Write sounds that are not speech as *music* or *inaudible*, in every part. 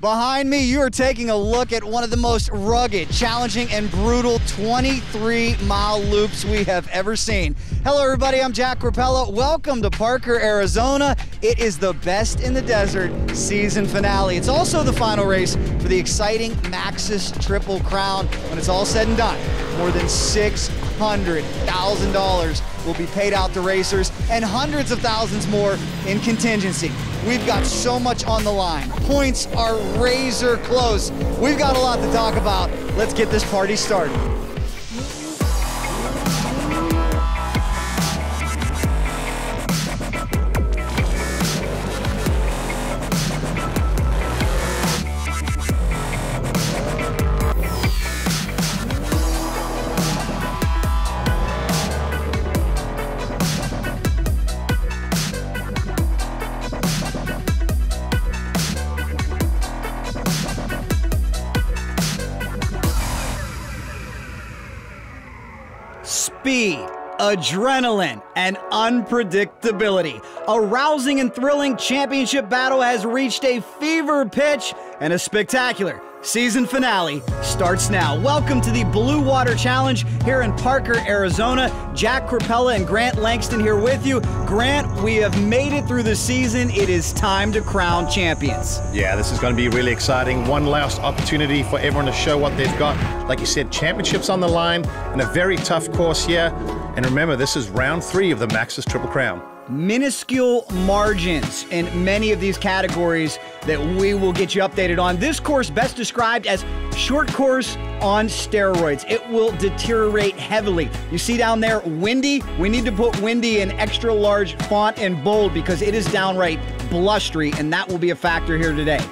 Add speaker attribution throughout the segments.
Speaker 1: Behind me, you are taking a look at one of the most rugged, challenging, and brutal 23 mile loops we have ever seen. Hello, everybody. I'm Jack Rapella. Welcome to Parker, Arizona. It is the Best in the Desert season finale. It's also the final race for the exciting Maxxis Triple Crown. When it's all said and done, more than $600,000 will be paid out to racers and hundreds of thousands more in contingency. We've got so much on the line. Points are razor close. We've got a lot to talk about. Let's get this party started. Adrenaline, and unpredictability. A rousing and thrilling championship battle has reached a fever pitch, and a spectacular Season finale starts now. Welcome to the Blue Water Challenge here in Parker, Arizona. Jack Rapella and Grant Langston here with you. Grant, we have made it through the season. It is time to crown champions.
Speaker 2: Yeah, this is going to be really exciting. One last opportunity for everyone to show what they've got. Like you said, championships on the line and a very tough course here. And remember, this is round three of the Maxxis Triple Crown
Speaker 1: minuscule margins in many of these categories that we will get you updated on. This course best described as short course on steroids. It will deteriorate heavily. You see down there, windy. We need to put windy in extra large font and bold because it is downright blustery, and that will be a factor here today.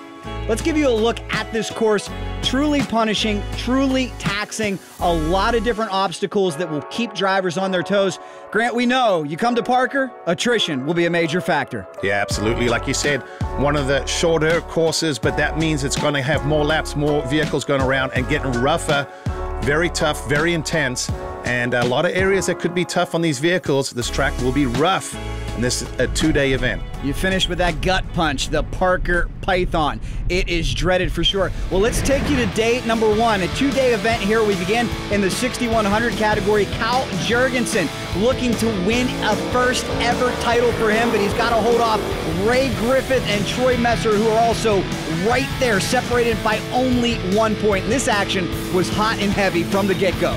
Speaker 1: Let's give you a look at this course. Truly punishing, truly taxing, a lot of different obstacles that will keep drivers on their toes. Grant, we know you come to Parker, attrition will be a major factor.
Speaker 2: Yeah, absolutely. Like you said, one of the shorter courses, but that means it's going to have more laps, more vehicles going around and getting rougher. Very tough, very intense, and a lot of areas that could be tough on these vehicles. This track will be rough and this is a two day event.
Speaker 1: You finished with that gut punch, the Parker Python. It is dreaded for sure. Well, let's take you to day number one, a two day event here. We begin in the 6,100 category. Kyle Jurgensen looking to win a first ever title for him, but he's got to hold off Ray Griffith and Troy Messer, who are also right there, separated by only one point. And this action was hot and heavy from the get go.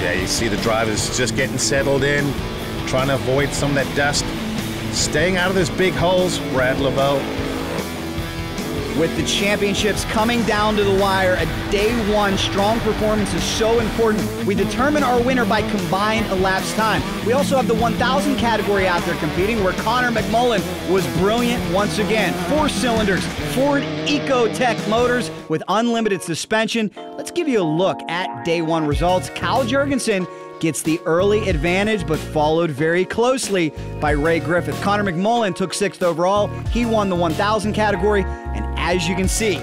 Speaker 2: Yeah, you see the drivers just getting settled in, trying to avoid some of that dust. Staying out of those big holes, Brad LeBeau.
Speaker 1: With the championships coming down to the wire, a day one strong performance is so important. We determine our winner by combined elapsed time. We also have the 1,000 category out there competing where Connor McMullen was brilliant once again. Four cylinders, Ford Ecotec motors with unlimited suspension. Let's give you a look at day one results. Kyle Jurgensen gets the early advantage, but followed very closely by Ray Griffith. Connor McMullen took sixth overall. He won the 1,000 category. And as you can see,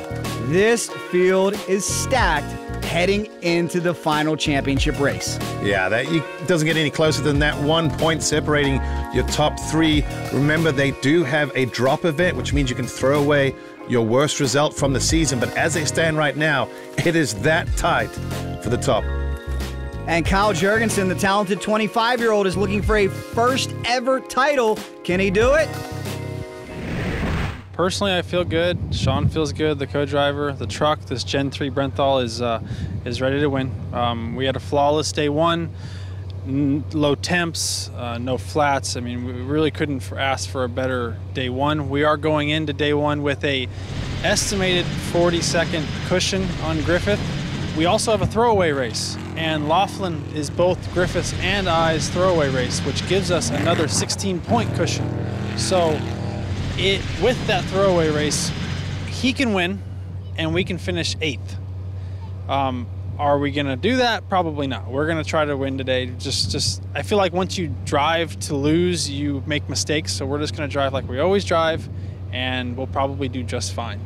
Speaker 1: this field is stacked heading into the final championship race.
Speaker 2: Yeah, that you, doesn't get any closer than that one point separating your top three. Remember, they do have a drop event, which means you can throw away your worst result from the season. But as they stand right now, it is that tight for the top.
Speaker 1: And Kyle Jurgensen, the talented 25 year old, is looking for a first ever title. Can he do it?
Speaker 3: Personally, I feel good. Sean feels good. The co-driver, the truck, this Gen 3 Brenthel is uh, is ready to win. Um, we had a flawless day one, low temps, uh, no flats. I mean, we really couldn't ask for a better day one. We are going into day one with a estimated 40 second cushion on Griffith. We also have a throwaway race and Laughlin is both Griffiths and I's throwaway race, which gives us another 16 point cushion. So it with that throwaway race, he can win and we can finish eighth. Um, are we gonna do that? Probably not. We're gonna try to win today. Just, just. I feel like once you drive to lose, you make mistakes. So we're just gonna drive like we always drive, and we'll probably do just fine.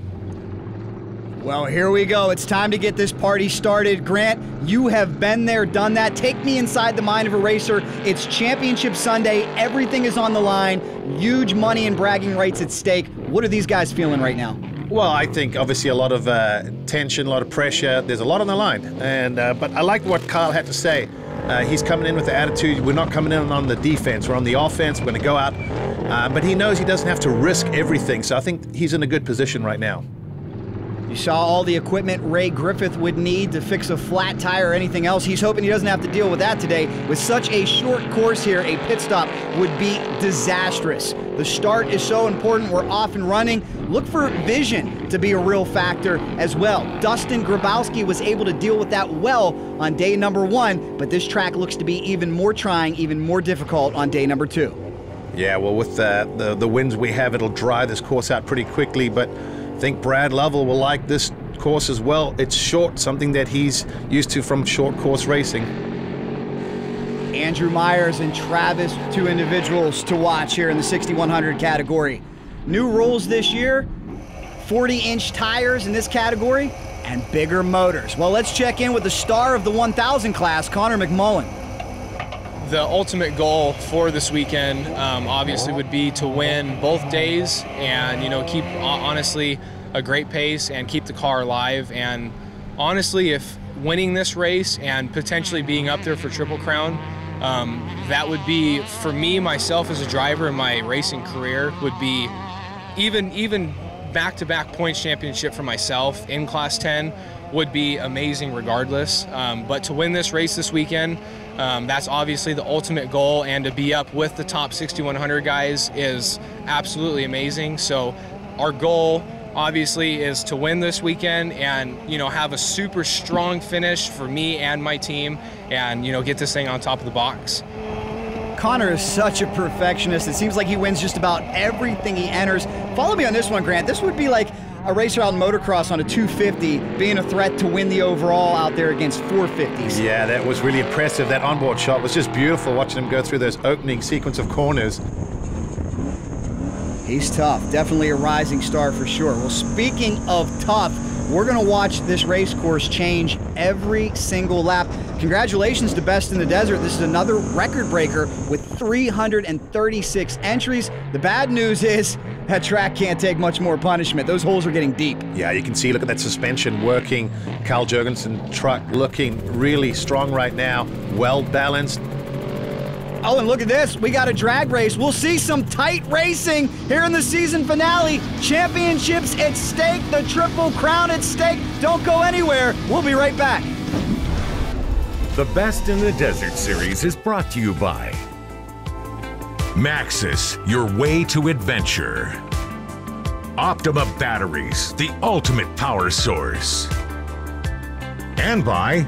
Speaker 1: Well, here we go. It's time to get this party started. Grant, you have been there, done that. Take me inside the mind of a racer. It's Championship Sunday. Everything is on the line. Huge money and bragging rights at stake. What are these guys feeling right now?
Speaker 2: Well, I think obviously a lot of uh, tension, a lot of pressure. There's a lot on the line, and uh, but I like what Kyle had to say. Uh, he's coming in with the attitude. We're not coming in on the defense. We're on the offense. We're going to go out, uh, but he knows he doesn't have to risk everything. So I think he's in a good position right now.
Speaker 1: You saw all the equipment Ray Griffith would need to fix a flat tire or anything else. He's hoping he doesn't have to deal with that today. With such a short course here, a pit stop would be disastrous. The start is so important. We're off and running. Look for vision to be a real factor as well. Dustin Grabowski was able to deal with that well on day number one, but this track looks to be even more trying, even more difficult on day number two.
Speaker 2: Yeah, well, with uh, the the winds we have, it'll dry this course out pretty quickly, but think Brad Lovell will like this course as well. It's short, something that he's used to from short course racing.
Speaker 1: Andrew Myers and Travis, two individuals to watch here in the 6100 category. New rules this year 40 inch tires in this category and bigger motors. Well, let's check in with the star of the 1000 class, Connor McMullen.
Speaker 4: The ultimate goal for this weekend, um, obviously, would be to win both days and you know keep honestly a great pace and keep the car alive. And honestly, if winning this race and potentially being up there for Triple Crown, um, that would be for me myself as a driver in my racing career would be even even back-to-back points championship for myself in class 10 would be amazing regardless um, but to win this race this weekend um, that's obviously the ultimate goal and to be up with the top 6100 guys is absolutely amazing so our goal obviously is to win this weekend and you know have a super strong finish for me and my team and you know get this thing on top of the box
Speaker 1: Connor is such a perfectionist. It seems like he wins just about everything he enters. Follow me on this one, Grant. This would be like a racer out in motocross on a 250 being a threat to win the overall out there against 450s.
Speaker 2: Yeah, that was really impressive. That onboard shot was just beautiful watching him go through those opening sequence of corners.
Speaker 1: He's tough. Definitely a rising star for sure. Well, speaking of tough, we're going to watch this race course change every single lap. Congratulations to Best in the Desert. This is another record breaker with 336 entries. The bad news is that track can't take much more punishment. Those holes are getting deep.
Speaker 2: Yeah, you can see, look at that suspension working. Kyle Jurgensen truck looking really strong right now, well balanced.
Speaker 1: Oh, and look at this. We got a drag race. We'll see some tight racing here in the season finale. Championships at stake, the Triple Crown at stake. Don't go anywhere. We'll be right back.
Speaker 5: The Best in the Desert series is brought to you by Maxxis, your way to adventure. Optima Batteries, the ultimate power source. And by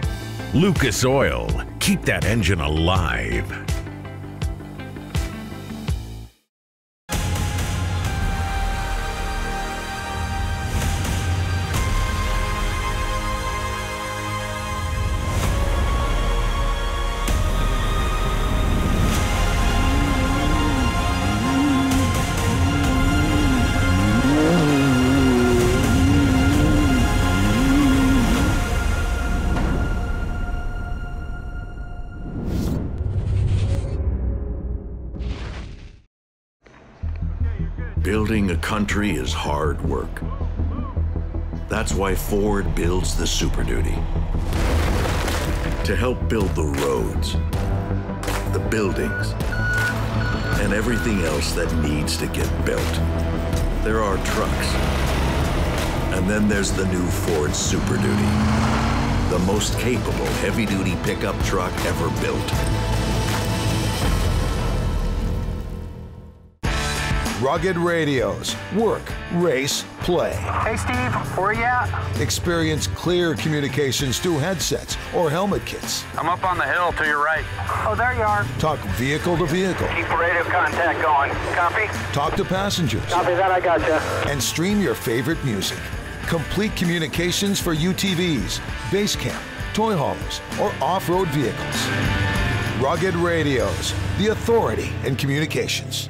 Speaker 5: Lucas Oil, keep that engine alive.
Speaker 6: Building a country is hard work. That's why Ford builds the Super Duty. To help build the roads, the buildings, and everything else that needs to get built. There are trucks. And then there's the new Ford Super Duty, the most capable heavy-duty pickup truck ever built.
Speaker 7: Rugged Radios. Work, race, play.
Speaker 8: Hey, Steve, where you at?
Speaker 7: Experience clear communications through headsets or helmet kits.
Speaker 8: I'm up on the hill to your right. Oh, there you are.
Speaker 7: Talk vehicle to vehicle.
Speaker 8: Keep radio contact going. Copy?
Speaker 7: Talk to passengers.
Speaker 8: Copy that, I got you.
Speaker 7: And stream your favorite music. Complete communications for UTVs, base camp, toy haulers, or off-road vehicles. Rugged Radios, the authority in communications.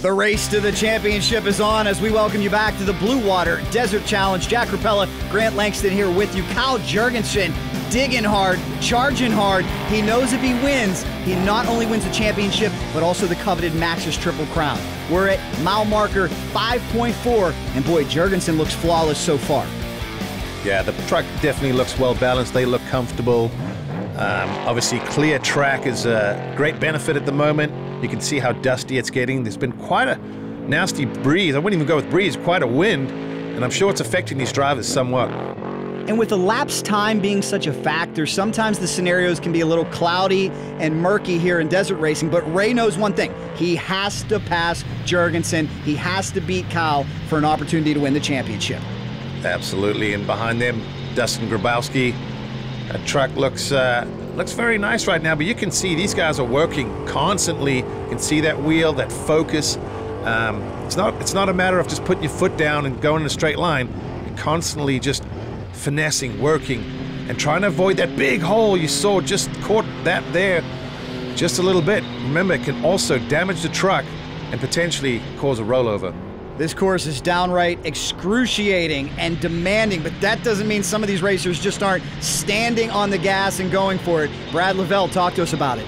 Speaker 1: The race to the championship is on as we welcome you back to the Blue Water Desert Challenge. Jack Rapella, Grant Langston here with you. Kyle Jurgensen digging hard, charging hard. He knows if he wins, he not only wins the championship, but also the coveted Maxxis Triple Crown. We're at mile marker 5.4, and boy, Jurgensen looks flawless so far.
Speaker 2: Yeah, the truck definitely looks well balanced. They look comfortable. Um, obviously, clear track is a great benefit at the moment. You can see how dusty it's getting. There's been quite a nasty breeze. I wouldn't even go with breeze, quite a wind, and I'm sure it's affecting these drivers somewhat.
Speaker 1: And with elapsed time being such a factor, sometimes the scenarios can be a little cloudy and murky here in desert racing. But Ray knows one thing he has to pass Jurgensen, he has to beat Kyle for an opportunity to win the championship.
Speaker 2: Absolutely. And behind them, Dustin Grabowski. That truck looks uh, looks very nice right now, but you can see these guys are working constantly. You can see that wheel, that focus. Um, it's not it's not a matter of just putting your foot down and going in a straight line. You're constantly just finessing, working, and trying to avoid that big hole you saw just caught that there just a little bit. Remember, it can also damage the truck and potentially cause a rollover.
Speaker 1: This course is downright excruciating and demanding, but that doesn't mean some of these racers just aren't standing on the gas and going for it. Brad Lovell, talk to us about it.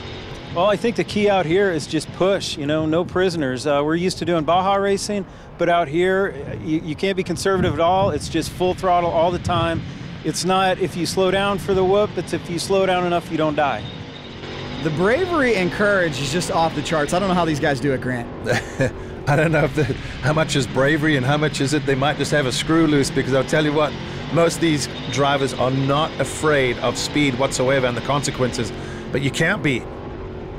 Speaker 9: Well, I think the key out here is just push, you know, no prisoners. Uh, we're used to doing Baja racing, but out here, you, you can't be conservative at all. It's just full throttle all the time. It's not if you slow down for the whoop, it's if you slow down enough, you don't die.
Speaker 1: The bravery and courage is just off the charts. I don't know how these guys do it, Grant. *laughs*
Speaker 2: I don't know the, how much is bravery and how much is it they might just have a screw loose because I'll tell you what, most of these drivers are not afraid of speed whatsoever and the consequences, but you can't be.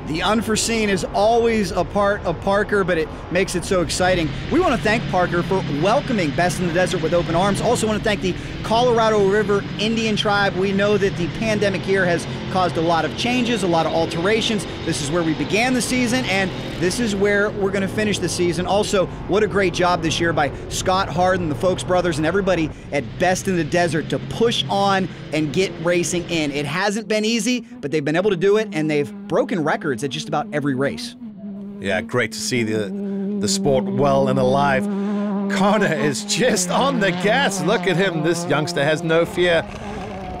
Speaker 1: The unforeseen is always a part of Parker, but it makes it so exciting. We want to thank Parker for welcoming Best in the Desert with open arms. Also, want to thank the Colorado River Indian Tribe. We know that the pandemic year has caused a lot of changes, a lot of alterations. This is where we began the season, and this is where we're going to finish the season. Also, what a great job this year by Scott Harden, the Folks brothers, and everybody at Best in the Desert to push on and get racing in. It hasn't been easy, but they've been able to do it, and they've broken records at just about every race.
Speaker 2: Yeah, great to see the the sport well and alive. Connor is just on the gas. Look at him. This youngster has no fear.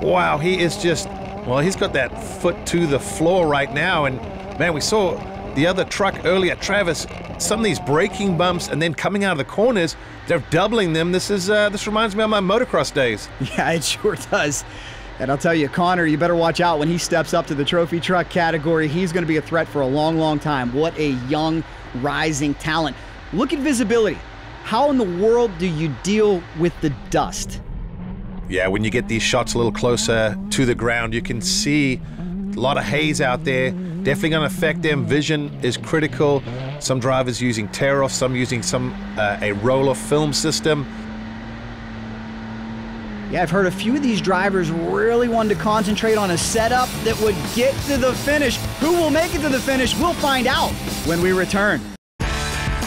Speaker 2: Wow, he is just well, he's got that foot to the floor right now. And man, we saw the other truck earlier, Travis, some of these braking bumps and then coming out of the corners, they're doubling them. This is uh, this reminds me of my motocross days. *laughs*
Speaker 1: Yeah, it sure does. And I'll tell you, Connor, you better watch out when he steps up to the trophy truck category. He's going to be a threat for a long, long time. What a young, rising talent. Look at visibility. How in the world do you deal with the dust?
Speaker 2: Yeah, when you get these shots a little closer to the ground, you can see a lot of haze out there. Definitely going to affect them. Vision is critical. Some drivers using tear off, some using some uh, a roller film system.
Speaker 1: Yeah, I've heard a few of these drivers really wanted to concentrate on a setup that would get to the finish. Who will make it to the finish? We'll find out when we return.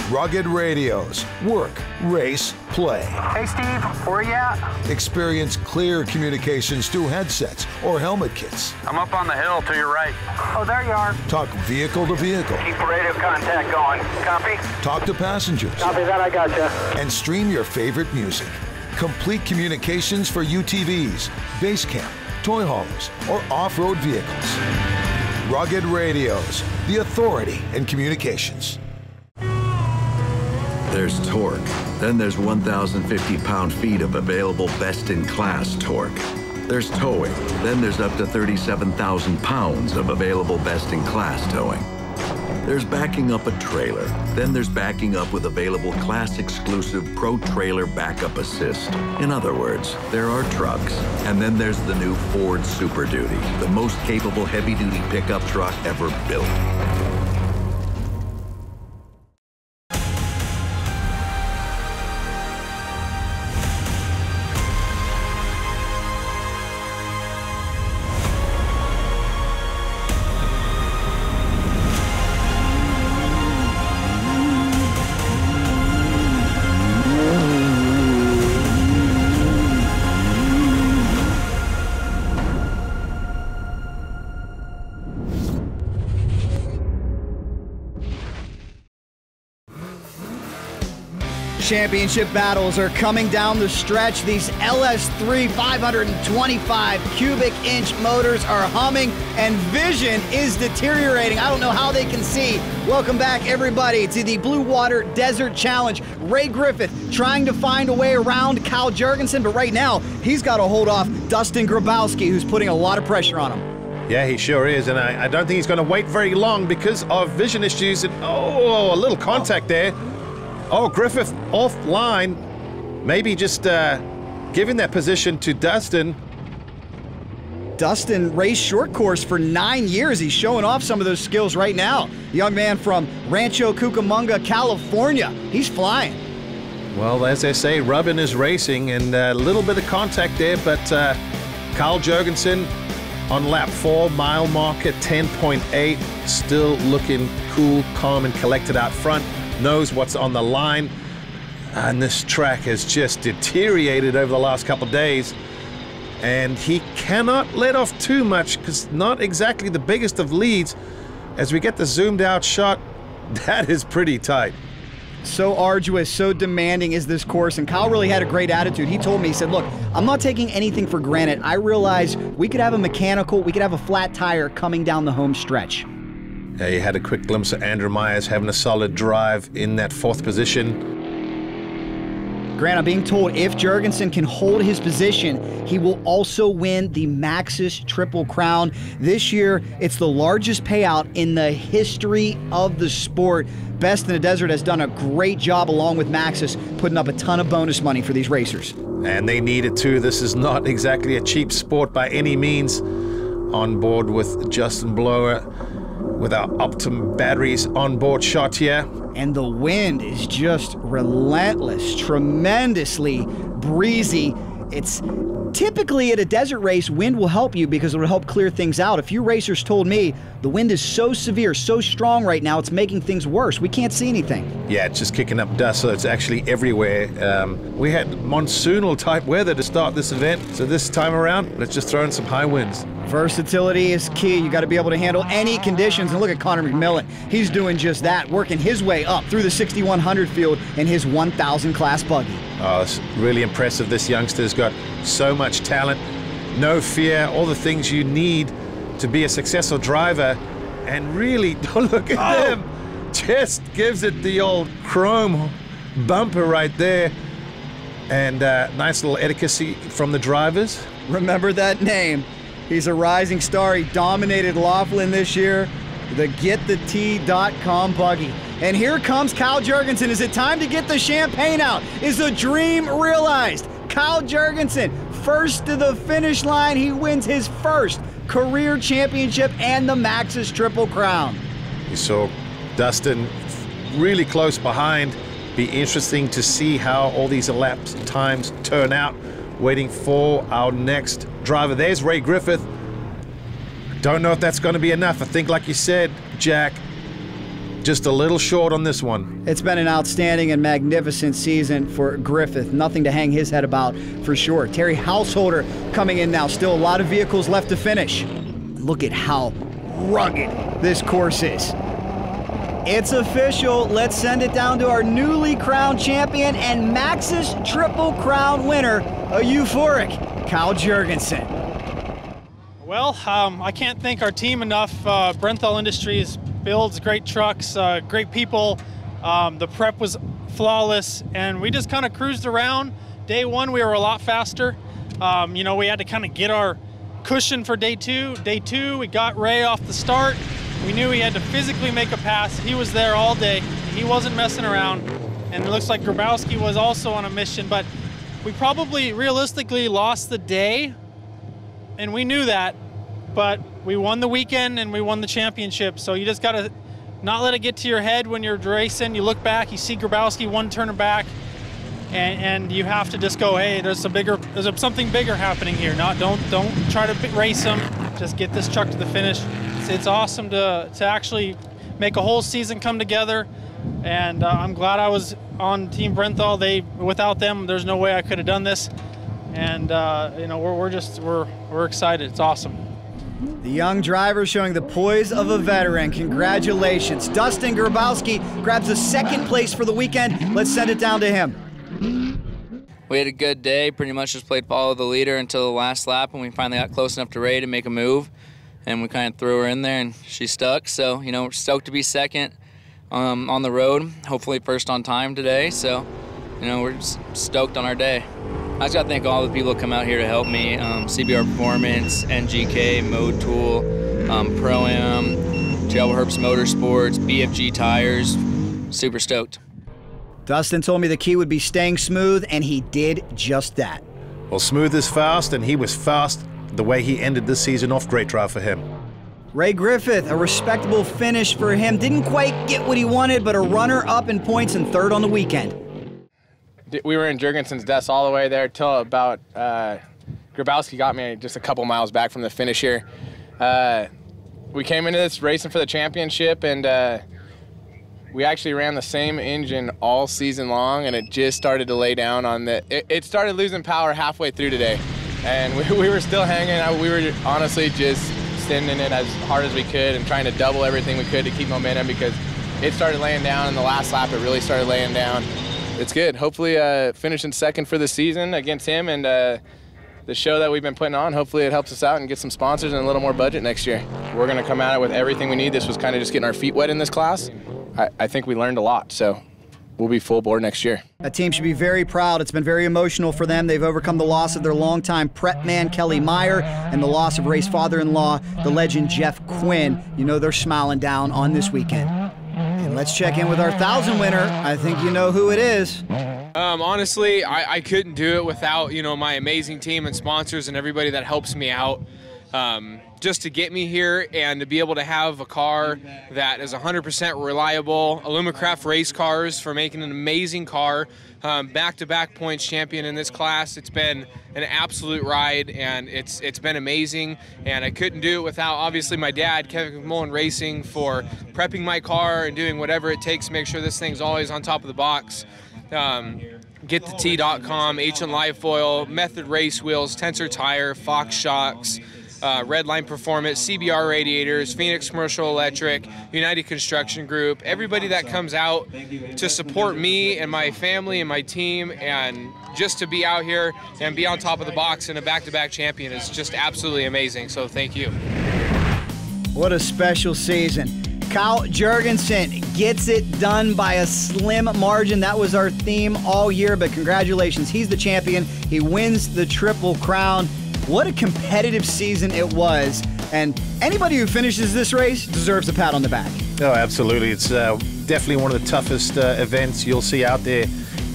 Speaker 7: Rugged Radios. Work, race, play.
Speaker 8: Hey, Steve, where you at?
Speaker 7: Experience clear communications through headsets or helmet kits.
Speaker 8: I'm up on the hill to your right. Oh, there you are.
Speaker 7: Talk vehicle to vehicle.
Speaker 8: Keep radio contact going. Copy?
Speaker 7: Talk to passengers.
Speaker 8: Copy that, I got gotcha.
Speaker 7: And stream your favorite music. Complete communications for UTVs, base camp, toy haulers, or off-road vehicles. Rugged Radios, the authority in communications.
Speaker 6: There's torque. Then there's 1,050 pound-feet of available best-in-class torque. There's towing. Then there's up to 37,000 pounds of available best-in-class towing. There's backing up a trailer. Then there's backing up with available class-exclusive Pro Trailer Backup Assist. In other words, there are trucks, and then there's the new Ford Super Duty, the most capable heavy-duty pickup truck ever built.
Speaker 1: Championship battles are coming down the stretch. These LS3 525 cubic inch motors are humming, and vision is deteriorating. I don't know how they can see. Welcome back, everybody, to the Blue Water Desert Challenge. Ray Griffith trying to find a way around Kyle Jurgensen, but right now he's got to hold off Dustin Grabowski, who's putting a lot of pressure on him.
Speaker 2: Yeah, he sure is, and I, I don't think he's going to wait very long because of vision issues. And oh, a little contact there. Oh, Griffith offline, maybe just uh, giving that position to Dustin.
Speaker 1: Dustin raced short course for nine years. He's showing off some of those skills right now. Young man from Rancho Cucamonga, California. He's flying.
Speaker 2: Well, as they say, rubbing is racing, and a little bit of contact there, but uh, Kyle Jurgensen on lap four, mile marker 10.8, still looking cool, calm, and collected out front knows what's on the line. And this track has just deteriorated over the last couple days. And he cannot let off too much because not exactly the biggest of leads. As we get the zoomed out shot, *laughs* that is pretty tight.
Speaker 1: So arduous, so demanding is this course. And Kyle really had a great attitude. He told me, he said, Look, I'm not taking anything for granted. I realize we could have a mechanical, we could have a flat tire coming down the home stretch.
Speaker 2: You had a quick glimpse of Andrew Myers having a solid drive in that fourth position.
Speaker 1: Grant, I'm being told if Jurgensen can hold his position, he will also win the Maxxis Triple Crown. This year, it's the largest payout in the history of the sport. Best in the Desert has done a great job along with Maxxis, putting up a ton of bonus money for these racers.
Speaker 2: And they need it too. This is not exactly a cheap sport by any means. On board with Justin Blower with our Optima batteries on board shot here.
Speaker 1: And the wind is just relentless, tremendously breezy. It's typically at a desert race, wind will help you because it will help clear things out. A few racers told me the wind is so severe, so strong right now, it's making things worse. We can't see anything.
Speaker 2: Yeah, it's just kicking up dust, so it's actually everywhere. Um, we had monsoonal type weather to start this event, so this time around, let's just throw in some high winds.
Speaker 1: Versatility is key. You got to be able to handle any conditions. And look at Connor McMullen. He's doing just that, working his way up through the 6100 field in his 1000 class buggy.
Speaker 2: Oh, it's really impressive. This youngster's got so much talent, no fear, all the things you need to be a successful driver. And really, *laughs* don't look at oh. him. Just gives it the old chrome bumper right there. And uh, nice little etiquette from the drivers.
Speaker 1: Remember that name. He's a rising star. He dominated Laughlin this year. The GetTheT.com buggy. And here comes Kyle Jurgensen. Is it time to get the champagne out? Is the dream realized? Kyle Jurgensen, first to the finish line. He wins his first career championship and the Maxxis Triple Crown.
Speaker 2: You saw Dustin really close behind. Be interesting to see how all these elapsed times turn out waiting for our next driver. There's Ray Griffith. Don't know if that's going to be enough. I think, like you said, Jack, just a little short on this one.
Speaker 1: It's been an outstanding and magnificent season for Griffith. Nothing to hang his head about for sure. Terry Householder coming in now. Still a lot of vehicles left to finish. Look at how rugged this course is. It's official. Let's send it down to our newly crowned champion and Maxxis Triple Crown winner, a euphoric Kyle Jurgensen.
Speaker 3: Well, um, I can't thank our team enough. Uh, Brenthel Industries builds great trucks, uh, great people. Um, the prep was flawless, and we just kind of cruised around. Day one, we were a lot faster. Um, you know, we had to kind of get our cushion for day two. Day two, we got Ray off the start. We knew he had to physically make a pass. He was there all day. He wasn't messing around. And it looks like Grabowski was also on a mission, but we probably realistically lost the day. And we knew that, but we won the weekend and we won the championship. So you just got to not let it get to your head when you're racing. You look back, you see Grabowski one turn back, and, and you have to just go, hey, there's a bigger, there's a, something bigger happening here. Not don't don't try to race him. Just get this truck to the finish it's, it's awesome to, to actually make a whole season come together. And uh, I'm glad I was on Team Brenthel. They, without them, there's no way I could have done this. And uh, you know, we're, we're just we're we're excited. It's awesome.
Speaker 1: The young driver showing the poise of a veteran. Congratulations. Dustin Grabowski grabs a second place for the weekend. Let's send it down to him.
Speaker 10: We had a good day, pretty much just played follow the leader until the last lap, and we finally got close enough to Ray to make a move. And we kind of threw her in there, and she stuck. So, you know, we're stoked to be second um, on the road, hopefully first on time today. So, you know, we're stoked on our day. I just got to thank all the people that come out here to help me um, CBR Performance, NGK, Mode Tool, um, Pro Am, Travel Herbs Motorsports, BFG Tires. Super stoked.
Speaker 1: Dustin told me the key would be staying smooth, and he did just that.
Speaker 2: Well, smooth is fast, and he was fast the way he ended this season off. Great drive for him.
Speaker 1: Ray Griffith, a respectable finish for him. Didn't quite get what he wanted, but a runner up in points and third on the weekend.
Speaker 4: We were in Jurgensen's desk all the way there till about uh, Grabowski got me just a couple miles back from the finish here. Uh, we came into this racing for the championship, and uh, we actually ran the same engine all season long, and it just started to lay down on the. It, it started losing power halfway through today, and we, we were still hanging out. We were honestly just sending it as hard as we could and trying to double everything we could to keep momentum because it started laying down in the last lap. It really started laying down. It's good. Hopefully, uh, finishing second for the season against him and. Uh, the show that we've been putting on. Hopefully, it helps us out and get some sponsors and a little more budget next year. We're going to come at it with everything we need. This was kind of just getting our feet wet in this class. I, I think we learned a lot, so we'll be full bore next year.
Speaker 1: That team should be very proud. It's been very emotional for them. They've overcome the loss of their longtime prep man, Kelly Meyer, and the loss of Ray's father in law, the legend Jeff Quinn. You know they're smiling down on this weekend. And let's check in with our thousand winner. I think you know who it is.
Speaker 4: Um, honestly, I, I, couldn't do it without you know my amazing team and sponsors and everybody that helps me out. Um, just to get me here and to be able to have a car that is 100% reliable. Alumi Craft race cars for making an amazing car. Back to back points champion in this class. It's been an absolute ride and it's it's been amazing. And I couldn't do it without obviously my dad, Kevin McMullen Racing, for prepping my car and doing whatever it takes to make sure this thing's always on top of the box. Um, H and Live Foil, Method Race Wheels, Tensor Tire, Fox Shocks, uh, Redline Performance, CBR Radiators, Phoenix Commercial Electric, United Construction Group, everybody that comes out to support me and my family and my team, and just to be out here and be on top of the box and a back to back champion is just absolutely amazing. So thank you.
Speaker 1: What a special season. Kyle Jurgensen gets it done by a slim margin. That was our theme all year, but congratulations. He's the champion. He wins the Triple Crown. What a competitive season it was. And anybody who finishes this race deserves a pat on the back.
Speaker 2: Oh, absolutely. It's uh, definitely one of the toughest uh, events you'll see out there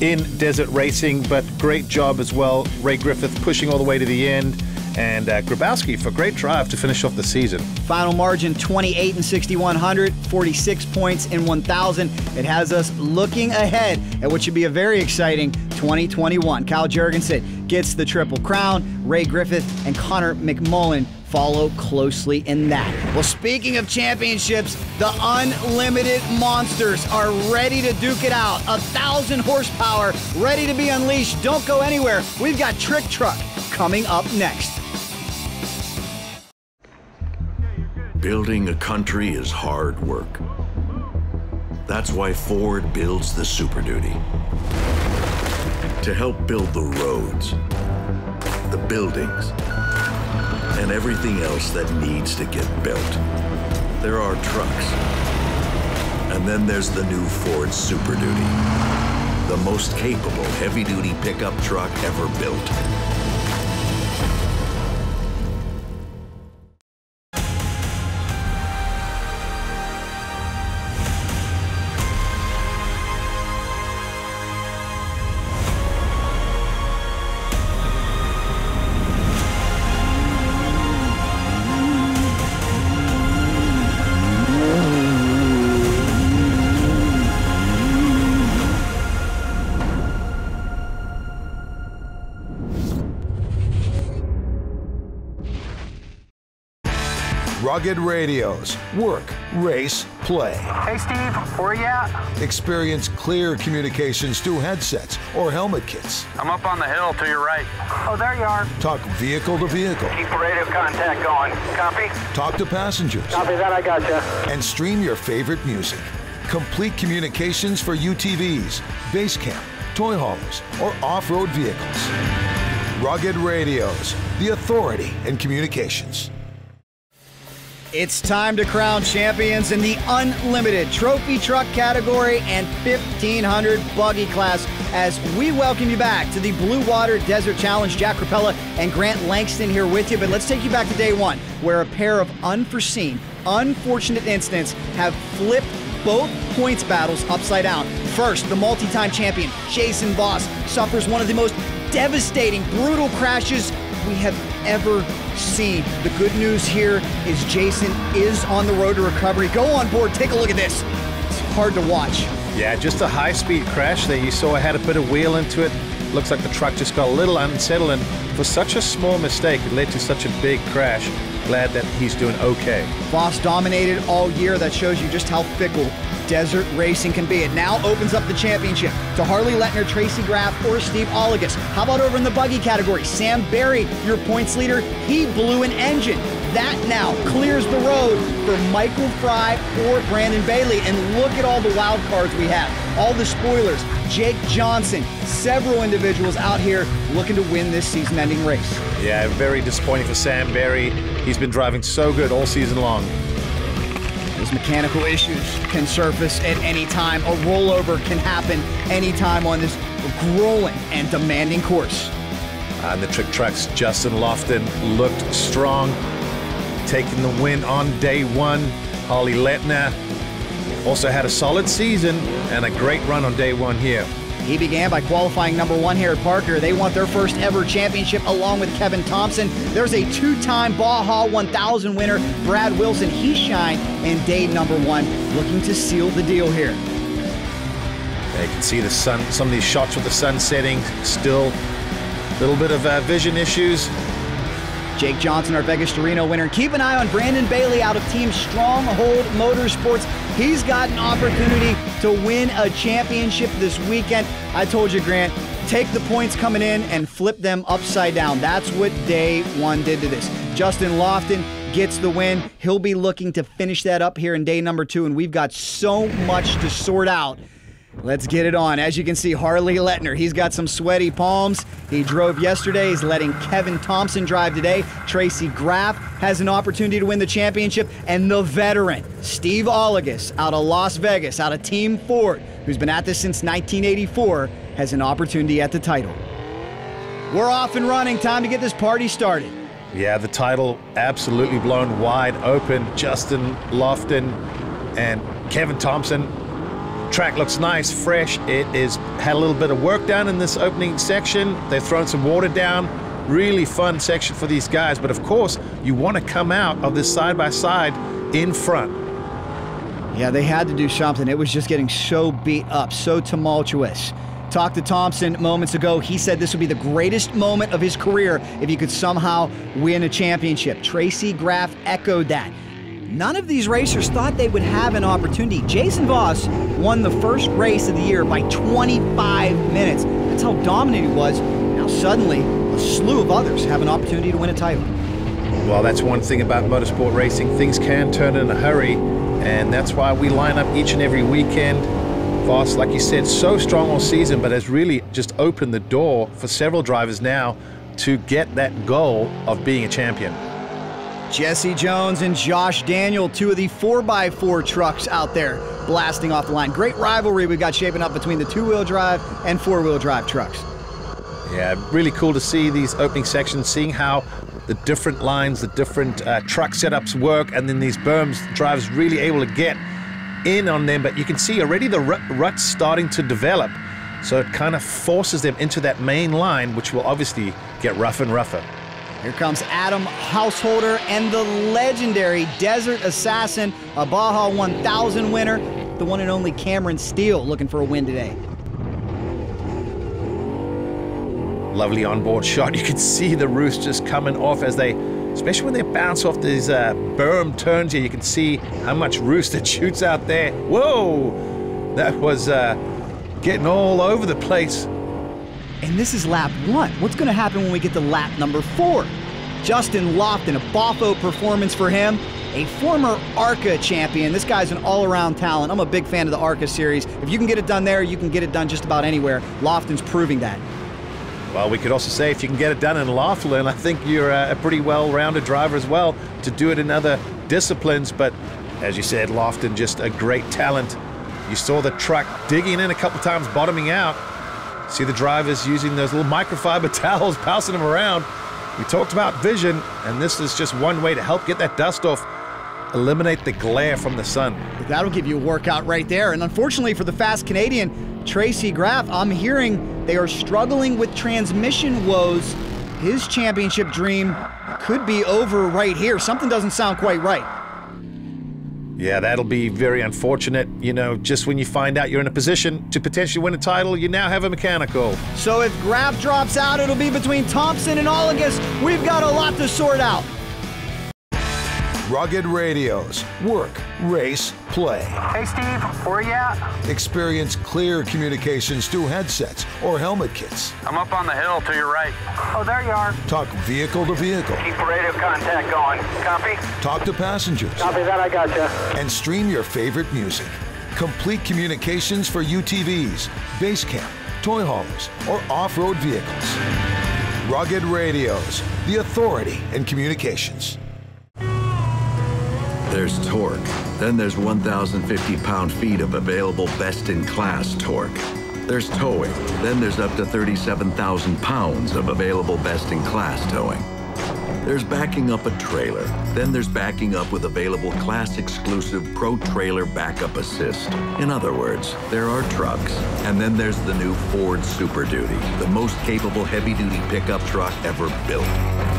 Speaker 2: in desert racing, but great job as well. Ray Griffith pushing all the way to the end and uh, Grabowski for great drive to finish off the season.
Speaker 1: Final margin 28 and 6100, 46 points in 1000. It has us looking ahead at what should be a very exciting 2021. Kyle Jurgensen gets the Triple Crown. Ray Griffith and Connor McMullen follow closely in that. Well, speaking of championships, the Unlimited Monsters are ready to duke it out. A thousand horsepower ready to be unleashed. Don't go anywhere. We've got Trophy Truck coming up next.
Speaker 6: Building a country is hard work. That's why Ford builds the Super Duty. To help build the roads, the buildings, and everything else that needs to get built. There are trucks. And then there's the new Ford Super Duty, the most capable heavy-duty pickup truck ever built.
Speaker 7: Rugged Radios. Work, race, play.
Speaker 8: Hey, Steve, where you at?
Speaker 7: Experience clear communications through headsets or helmet kits.
Speaker 8: I'm up on the hill to your right. Oh, there you are.
Speaker 7: Talk vehicle to vehicle.
Speaker 8: Keep radio contact going. Copy?
Speaker 7: Talk to passengers.
Speaker 8: Copy that, I got you.
Speaker 7: And stream your favorite music. Complete communications for UTVs, base camp, toy haulers, or off-road vehicles. Rugged Radios, the authority in communications.
Speaker 1: It's time to crown champions in the unlimited trophy truck category and 1500 buggy class as we welcome you back to the Blue Water Desert Challenge. Jack Rapella and Grant Langston here with you, but let's take you back to day one where a pair of unforeseen, unfortunate incidents have flipped both points battles upside down. First, the multi time champion, Jason Voss, suffers one of the most devastating, brutal crashes we have ever seen. The good news here is Jason is on the road to recovery. Go on board, take a look at this. It's hard to watch.
Speaker 2: Yeah, just a high speed crash there. You saw I had a bit of wheel into it. Looks like the truck just got a little unsettled, and for such a small mistake, it led to such a big crash. Glad that he's doing okay.
Speaker 1: Voss dominated all year. That shows you just how fickle desert racing can be. It now opens up the championship to Harley Letner, Tracy Graf, or Steve Olliges. How about over in the buggy category? Sam Barry, your points leader, he blew an engine. That now clears the road for Michael Fry or Brandon Bailey. And look at all the wild cards we have. All the spoilers. Jake Johnson, several individuals out here looking to win this season ending race.
Speaker 2: Yeah, very disappointing for Sam Barry. He's been driving so good all season long.
Speaker 1: Those mechanical issues can surface at any time. A rollover can happen anytime on this grueling and demanding course.
Speaker 2: And the trophy trucks, Justin Lofton looked strong, taking the win on day one. Harley Letner also had a solid season and a great run on day one here.
Speaker 1: He began by qualifying number one here at Parker. They want their first ever championship along with Kevin Thompson. There's a two time Baja 1000 winner, Brad Wilson. He shined in day number one, looking to seal the deal here.
Speaker 2: You can see the sun, some of these shots with the sun setting, still a little bit of uh, vision issues.
Speaker 1: Jake Johnson, our Vegas to Reno winner. Keep an eye on Brandon Bailey out of Team Stronghold Motorsports. He's got an opportunity to win a championship this weekend. I told you, Grant, take the points coming in and flip them upside down. That's what day one did to this. Justin Lofton gets the win. He'll be looking to finish that up here in day number two, and we've got so much to sort out Let's get it on. As you can see, Harley Letner, he's got some sweaty palms. He drove yesterday. He's letting Kevin Thompson drive today. Tracy Graf has an opportunity to win the championship. And the veteran, Steve Olliges, out of Las Vegas, out of Team Ford, who's been at this since 1984, has an opportunity at the title. We're off and running. Time to get this party started.
Speaker 2: Yeah, the title absolutely blown wide open. Justin Lofton and Kevin Thompson Track looks nice, fresh. It is had a little bit of work done in this opening section. They've thrown some water down. Really fun section for these guys. But of course, you want to come out of this side by side in front.
Speaker 1: Yeah, they had to do something. It was just getting so beat up, so tumultuous. Talked to Thompson moments ago. He said this would be the greatest moment of his career if he could somehow win a championship. Tracy Graf echoed that. None of these racers thought they would have an opportunity. Jason Voss won the first race of the year by 25 minutes. That's how dominant he was. Now, suddenly, a slew of others have an opportunity to win a title.
Speaker 2: Well, that's one thing about motorsport racing. Things can turn in a hurry, and that's why we line up each and every weekend. Voss, like you said, so strong all season, but has really just opened the door for several drivers now to get that goal of being a champion.
Speaker 1: Jesse Jones and Josh Daniel, two of the 4x4 trucks out there blasting off the line. Great rivalry we've got shaping up between the two wheel drive and four wheel drive trucks.
Speaker 2: Yeah, really cool to see these opening sections, seeing how the different lines, the different uh, truck setups work, and then these berms, drivers really able to get in on them. But you can see already the rut, rut's starting to develop. So it kind of forces them into that main line, which will obviously get rougher and rougher.
Speaker 1: Here comes Adam Householder and the legendary Desert Assassin, a Baja 1000 winner, the one and only Cameron Steele looking for a win today.
Speaker 2: Lovely onboard shot. *laughs* You can see the roost just coming off as they especially when they bounce off these uh, berm turns here. You can see how much roost it *laughs* shoots out there. Whoa! That was uh, getting all over the place.
Speaker 1: And this is lap one. What's going to happen when we get to lap number four? Justin Lofton, a Boffo performance for him. A former ARCA champion. This guy's an all around talent. I'm a big fan of the ARCA series. If you can get it done there, you can get it done just about anywhere. Lofton's proving that.
Speaker 2: Well, we could also say if you can get it done in Laughlin, I think you're a pretty well-rounded driver as well to do it in other disciplines. But as you said, Lofton just a great talent. You saw the truck digging in a couple times, bottoming out. See the drivers using those little microfiber *laughs* towels, passing them around. We talked about vision, and this is just one way to help get that dust off, eliminate the glare from the sun.
Speaker 1: That'll give you a workout right there. And unfortunately for the fast Canadian, Tracy Graf, I'm hearing they are struggling with transmission woes. His championship dream could be over right here. Something doesn't sound quite right.
Speaker 2: Yeah, that'll be very unfortunate. You know, just when you find out you're in a position to potentially win a title, you now have a mechanical.
Speaker 1: So if Graf drops out, it'll be between Thompson and Olliges. We've got a lot to sort out.
Speaker 7: Rugged Radios. Work, race, play.
Speaker 8: Hey, Steve, where you at?
Speaker 7: Experience clear communications through headsets or helmet kits.
Speaker 8: I'm up on the hill to your right. Oh, there you are.
Speaker 7: Talk vehicle to vehicle.
Speaker 8: Keep radio contact going. Copy?
Speaker 7: Talk to passengers.
Speaker 8: Copy that, I gotcha.
Speaker 7: And stream your favorite music. Complete communications for UTVs, base camp, toy haulers, or off-road vehicles. Rugged Radios, the authority in communications.
Speaker 6: There's torque. Then there's 1,050 pound-feet of available best-in-class torque. There's towing. Then there's up to 37,000 pounds of available best-in-class towing. There's backing up a trailer. Then there's backing up with available class-exclusive Pro Trailer Backup Assist. In other words, there are trucks. And then there's the new Ford Super Duty, the most capable heavy-duty pickup truck ever built.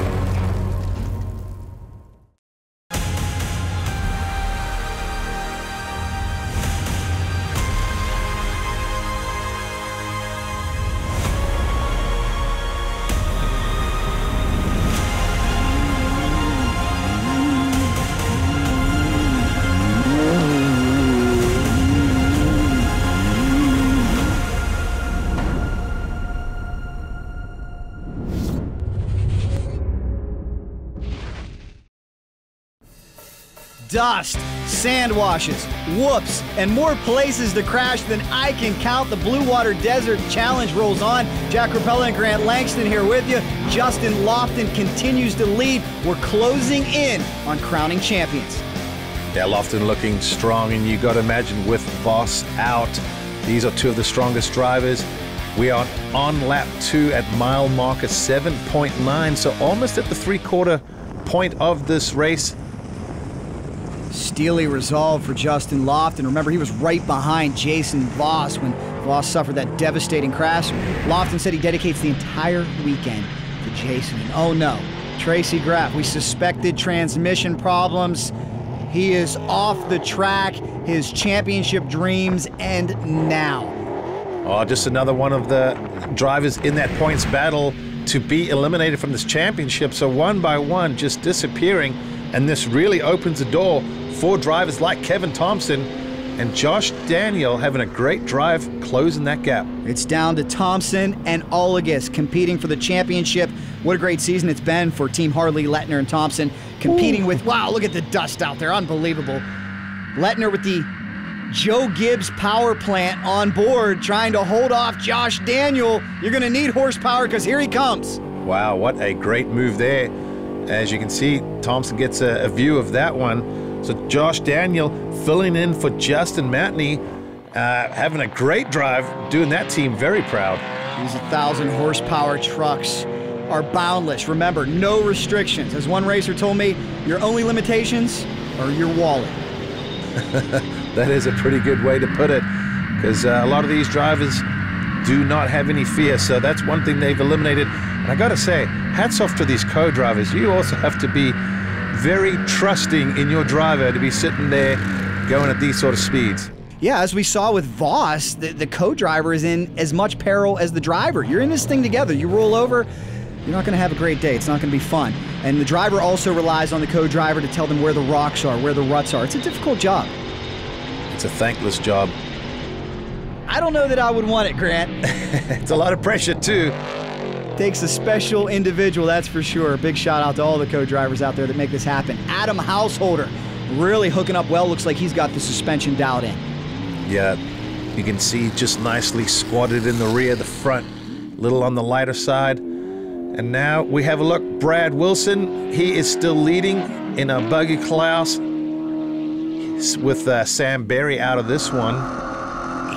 Speaker 1: Dust, sand washes, whoops, and more places to crash than I can count. The Blue Water Desert Challenge rolls on. Jack Rapella and Grant Langston here with you. Justin Lofton continues to lead. We're closing in on crowning champions.
Speaker 2: Yeah, Lofton looking strong, and you got to imagine with Voss out, these are two of the strongest drivers. We are on lap two at mile marker 7.9, so almost at the three quarter point of this race.
Speaker 1: Steely resolve for Justin Lofton. Remember, he was right behind Jason Voss when Voss suffered that devastating crash. Lofton said he dedicates the entire weekend to Jason. And oh no, Tracy Graf, we suspected transmission problems. He is off the track. His championship dreams end now.
Speaker 2: Oh, just another one of the drivers in that points battle to be eliminated from this championship. So one by one, just disappearing. And this really opens the door for drivers like Kevin Thompson and Josh Daniel having a great drive closing that gap.
Speaker 1: It's down to Thompson and Olliges competing for the championship. What a great season it's been for Team Harley, Letner, and Thompson competing Ooh. with, wow, look at the dust out there. Unbelievable. Letner with the Joe Gibbs power plant on board trying to hold off Josh Daniel. You're going to need horsepower because here he comes.
Speaker 2: Wow, what a great move there. As you can see, Thompson gets a, a view of that one. So Josh Daniel filling in for Justin Matney, uh, having a great drive, doing that team very proud.
Speaker 1: These 1,000 horsepower trucks are boundless. Remember, no restrictions. As one racer told me, your only limitations are your wallet. *laughs*
Speaker 2: that is a pretty good way to put it because uh, a lot of these drivers do not have any fear. So that's one thing they've eliminated. And I got to say, hats off to these co-drivers. You also have to be very trusting in your driver to be sitting there going at these sort of speeds.
Speaker 1: Yeah, as we saw with Voss, the, the co-driver is in as much peril as the driver. You're in this thing together. You roll over, you're not going to have a great day. It's not going to be fun. And the driver also relies on the co-driver to tell them where the rocks are, where the ruts are. It's a difficult job.
Speaker 2: It's a thankless job.
Speaker 1: I don't know that I would want it, Grant. *laughs*
Speaker 2: it's a lot of pressure, too.
Speaker 1: Takes a special individual, that's for sure. Big shout out to all the co-drivers out there that make this happen. Adam Householder really hooking up well. Looks like he's got the suspension dialed in.
Speaker 2: Yeah, you can see just nicely squatted in the rear, the front, a little on the lighter side. And now we have a look. Brad Wilson, he is still leading in a buggy class with uh, Sam Berry out of this one.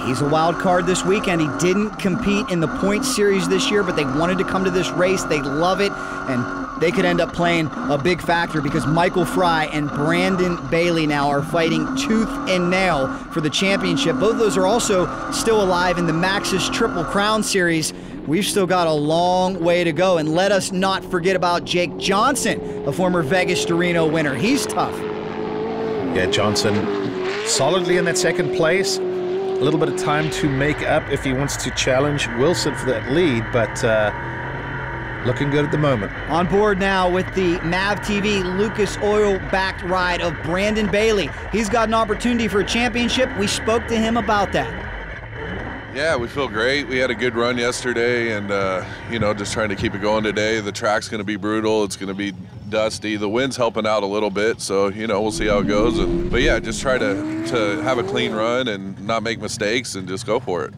Speaker 1: He's a wild card this weekend. He didn't compete in the point series this year, but they wanted to come to this race. They love it, and they could end up playing a big factor because Michael Fry and Brandon Bailey now are fighting tooth and nail for the championship. Both of those are also still alive in the Maxxis Triple Crown Series. We've still got a long way to go, and let us not forget about Jake Johnson, a former Vegas to Reno winner. He's tough.
Speaker 2: Yeah, Johnson solidly in that second place. A little bit of time to make up if he wants to challenge Wilson for that lead, but uh, looking good at the moment.
Speaker 1: On board now with the MAV TV Lucas Oil backed ride of Brandon Bailey. He's got an opportunity for a championship. We spoke to him about that.
Speaker 11: Yeah, we feel great. We had a good run yesterday, and uh, you know, just trying to keep it going today. The track's going to be brutal. It's going to be dusty. The wind's helping out a little bit, so you know, we'll see how it goes. And, but yeah, just try to to have a clean run and not make mistakes, and just go for it.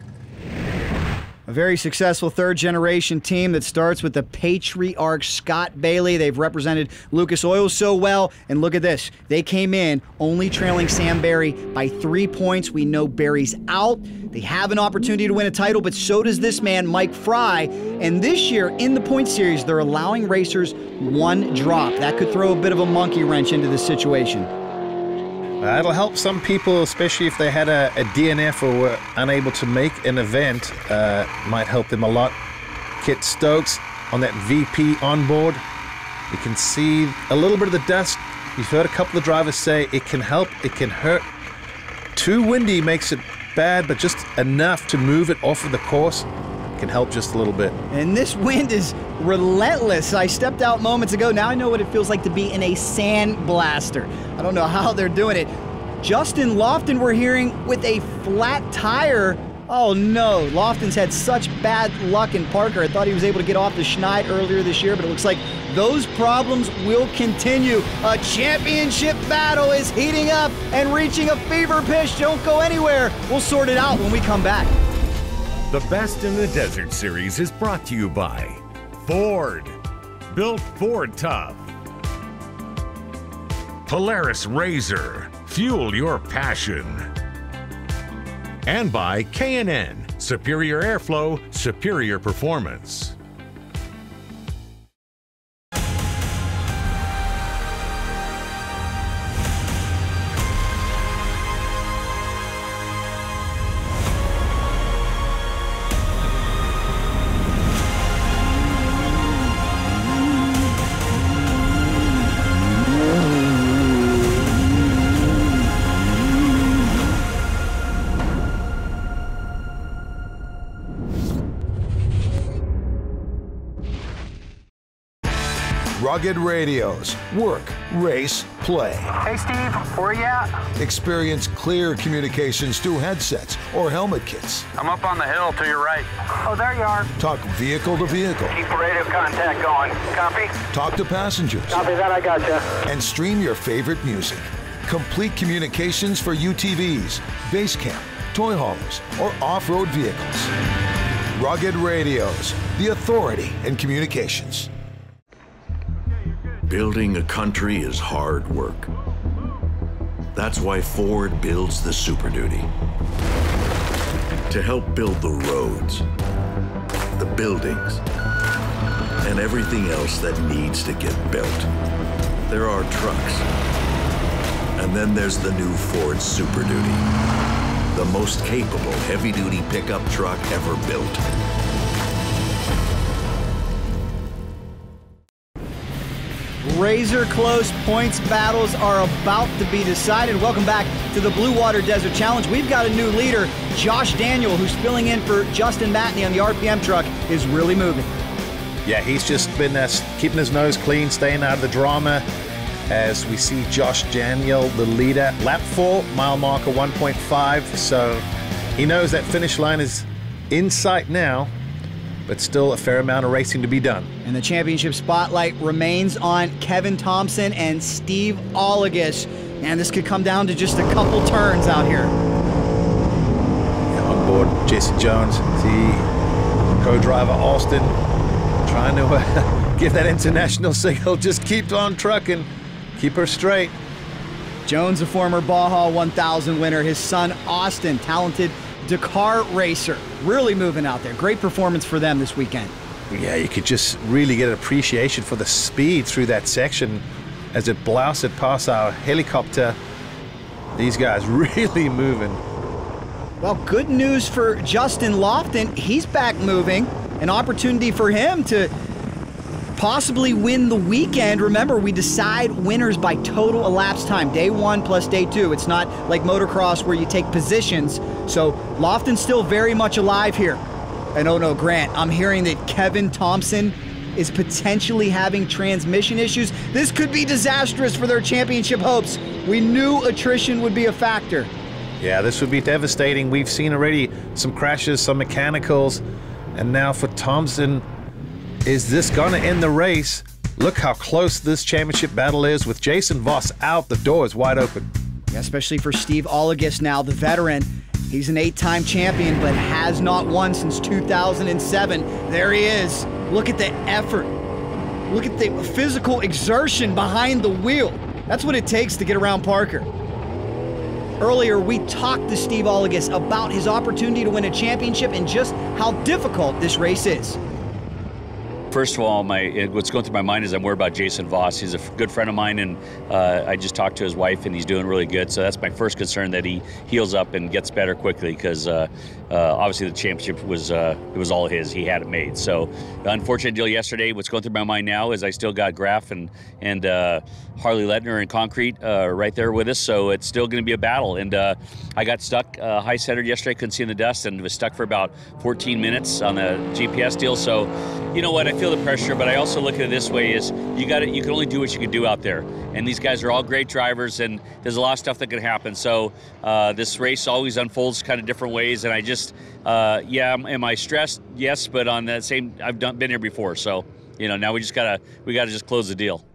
Speaker 1: A very successful third generation team that starts with the patriarch Scott Bailey. They've represented Lucas Oil so well. And look at this. They came in only trailing Sam Barry by three points. We know Barry's out. They have an opportunity to win a title, but so does this man, Mike Fry. And this year in the point series, they're allowing racers one drop. That could throw a bit of a monkey wrench into the situation.
Speaker 2: Uh, it'll help some people, especially if they had a, a DNF or were unable to make an event. Uh, might help them a lot. Kit Stokes on that VP onboard. You can see a little bit of the dust. You've heard a couple of drivers say it can help, it can hurt. Too windy makes it bad, but just enough to move it off of the course can help just a little bit.
Speaker 1: And this wind is relentless. I stepped out moments ago. Now I know what it feels like to be in a sand blaster. I don't know how they're doing it. Justin Lofton, we're hearing with a flat tire. Oh no, Lofton's had such bad luck in Parker. I thought he was able to get off the Schneid earlier this year, but it looks like those problems will continue. A championship battle is heating up and reaching a fever pitch. Don't go anywhere. We'll sort it out when we come back.
Speaker 5: The Best in the Desert series is brought to you by Ford. Built Ford tough. Polaris RZR. Fuel your passion. And by K&N. Superior airflow, superior performance.
Speaker 7: Rugged Radios. Work, race, play.
Speaker 8: Hey, Steve, where you at?
Speaker 7: Experience clear communications through headsets or helmet kits.
Speaker 8: I'm up on the hill to your right. Oh, there you are.
Speaker 7: Talk vehicle to vehicle.
Speaker 8: Keep radio contact going. Copy?
Speaker 7: Talk to passengers.
Speaker 8: Copy that, I gotcha.
Speaker 7: And stream your favorite music. Complete communications for UTVs, base camp, toy haulers, or off-road vehicles. Rugged Radios, the authority in communications.
Speaker 6: Building a country is hard work. That's why Ford builds the Super Duty. To help build the roads, the buildings, and everything else that needs to get built. There are trucks. And then there's the new Ford Super Duty, the most capable heavy-duty pickup truck ever built.
Speaker 1: Razor close points battles are about to be decided. Welcome back to the Blue Water Desert Challenge. We've got a new leader, Josh Daniel, who's filling in for Justin Matney on the RPM truck, is really moving.
Speaker 2: Yeah, he's just been uh, keeping his nose clean, staying out of the drama. As we see Josh Daniel, the leader, lap four, mile marker 1.5. So he knows that finish line is in sight now, but still a fair amount of racing to be done.
Speaker 1: And the championship spotlight remains on Kevin Thompson and Steve Olliges. And this could come down to just a couple turns out here.
Speaker 2: Yeah, on board, Jason Jones, the co-driver Austin, trying to uh, *laughs* give that international signal. Just keep on trucking, keep her straight.
Speaker 1: Jones, a former Baja 1000 winner. His son Austin, talented Dakar racer, really moving out there. Great performance for them this weekend.
Speaker 2: Yeah, you could just really get an appreciation for the speed through that section as it blasted past our helicopter. These guys *laughs* really moving.
Speaker 1: Well, good news for Justin Lofton. He's back moving. An opportunity for him to possibly win the weekend. Remember, we decide winners by total elapsed time, day one plus day two. It's not like motocross where you take positions. So Lofton's still very much alive here. And oh no, Grant, I'm hearing that Kevin Thompson is potentially having transmission issues. This could be disastrous for their championship hopes. We knew attrition would be a factor.
Speaker 2: Yeah, this would be devastating. We've seen already some crashes, some mechanicals, and now for Thompson, is this going to end the race? Look how close this championship battle is with Jason Voss out. The door is wide open.
Speaker 1: Yeah, especially for Steve Olliges now, the veteran. He's an eight-time champion, but has not won since 2007. There he is. Look at the effort. Look at the physical exertion behind the wheel. That's what it takes to get around Parker. Earlier, we talked to Steve Olliges about his opportunity to win a championship and just how difficult this race is.
Speaker 12: First of all, my what's going through my mind is I'm worried about Jason Voss. He's a good friend of mine, and uh, I just talked to his wife, and he's doing really good. So that's my first concern that he heals up and gets better quickly, because uh, uh, obviously the championship was uh, it was all his. He had it made. So the unfortunate deal yesterday. What's going through my mind now is I still got Graf and and uh, Harley Letner and Concrete uh, right there with us. So it's still going to be a battle. And I got stuck high centered yesterday, couldn't see in the dust, and was stuck for about 14 minutes on the GPS deal. So you know what? I feel the pressure, but I also look at it this way: is you got. You can only do what you can do out there, and these guys are all great drivers, and there's a lot of stuff that can happen. So uh, this race always unfolds kind of different ways, and I just, uh, yeah, am I stressed? Yes, but on that same, I've done been here before, so you know now we just gotta we gotta just close the deal.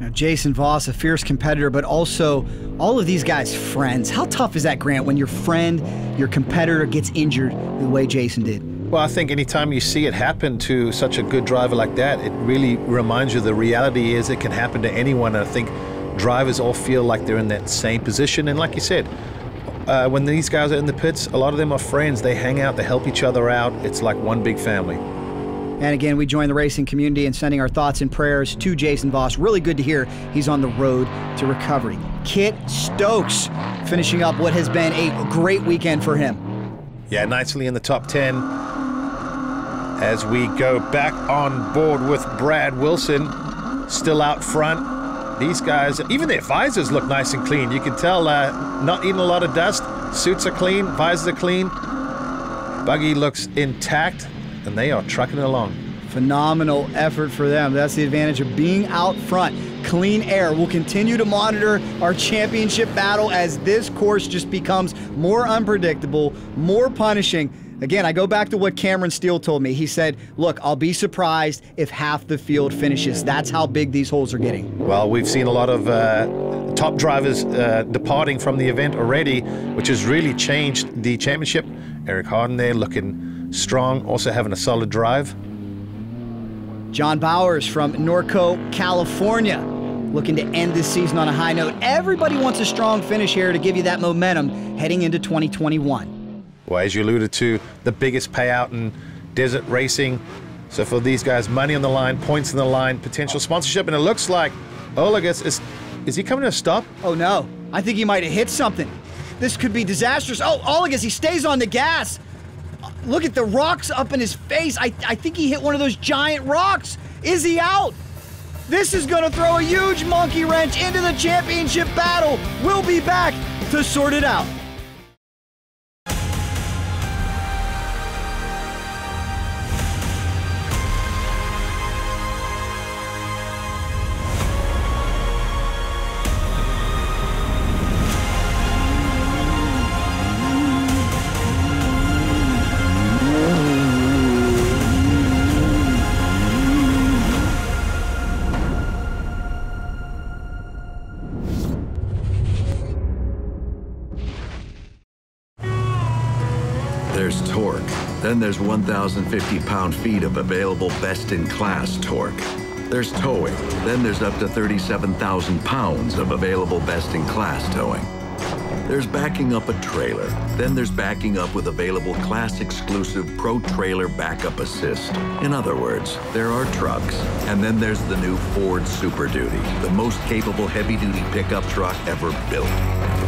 Speaker 1: Now, Jason Voss, a fierce competitor, but also all of these guys friends. How tough is that, Grant, when your friend, your competitor gets injured the way Jason did?
Speaker 2: Well, I think anytime you see it happen to such a good driver like that, it really reminds you the reality is it can happen to anyone. And I think drivers all feel like they're in that same position. And like you said, uh, when these guys are in the pits, a lot of them are friends. They hang out, they help each other out. It's like one big family.
Speaker 1: And again, we join the racing community in sending our thoughts and prayers to Jason Voss. Really good to hear he's on the road to recovery. Kit Stokes finishing up what has been a great weekend for him.
Speaker 2: Yeah, nicely in the top 10 as we go back on board with Brad Wilson, still out front. These guys, even their visors look nice and clean. You can tell uh, not eating a lot of dust. Suits are clean, visors are clean. Buggy looks intact, and they are trucking along.
Speaker 1: Phenomenal effort for them. That's the advantage of being out front. Clean air. We'll continue to monitor our championship battle as this course just becomes more unpredictable, more punishing. Again, I go back to what Cameron Steele told me. He said, Look, I'll be surprised if half the field finishes. That's how big these holes are getting.
Speaker 2: Well, we've seen a lot of uh, top drivers uh, departing from the event already, which has really changed the championship. Eric Harden there looking strong, also having a solid drive.
Speaker 1: John Bowers from Norco, California, looking to end this season on a high note. Everybody wants a strong finish here to give you that momentum heading into 2021.
Speaker 2: Well, as you alluded to, the biggest payout in desert racing. So for these guys, money on the line, points on the line, potential sponsorship, and it looks like Olliges is is he coming to a stop?
Speaker 1: Oh no, I think he might have hit something. This could be disastrous. Oh, Olliges, he stays on the gas. Look at the rocks up in his face. I, I think he hit one of those giant rocks. Is he out? This is going to throw a huge monkey wrench into the championship battle. We'll be back to sort it out.
Speaker 6: Then there's 1,050 pound-feet of available best-in-class torque. There's towing. Then there's up to 37,000 pounds of available best-in-class towing. There's backing up a trailer. Then there's backing up with available class-exclusive Pro Trailer Backup Assist. In other words, there are trucks. And then there's the new Ford Super Duty, the most capable heavy-duty pickup truck ever built.